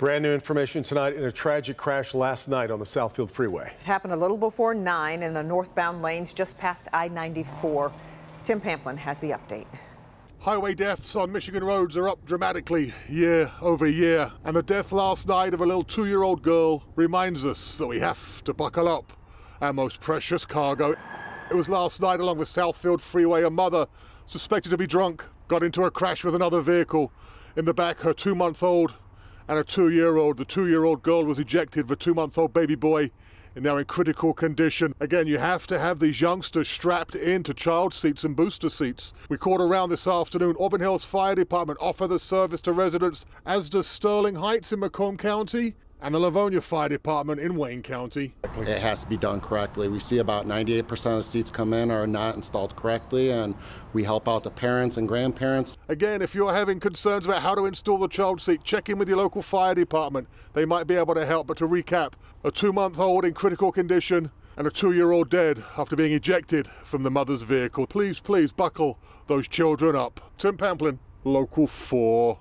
Brand new information tonight in a tragic crash last night on the Southfield Freeway. It happened a little before 9 in the northbound lanes just past I-94. Tim Pamplin has the update. Highway deaths on Michigan roads are up dramatically year over year, and the death last night of a little two year old girl reminds us that we have to buckle up our most precious cargo. It was last night along the Southfield Freeway. A mother, suspected to be drunk, got into a crash with another vehicle. In the back, her two month old and a two year old. The two year old girl was ejected, the two month old baby boy and now in critical condition. Again, you have to have these youngsters strapped into child seats and booster seats. We called around this afternoon. Auburn Hills Fire Department offer the service to residents, as does Sterling Heights in Macomb County and the Livonia Fire Department in Wayne County. It has to be done correctly. We see about 98% of the seats come in are not installed correctly, and we help out the parents and grandparents. Again, if you're having concerns about how to install the child seat, check in with your local fire department. They might be able to help. But to recap, a two month old in critical condition and a two year old dead after being ejected from the mother's vehicle. Please, please buckle those children up. Tim Pamplin, Local 4.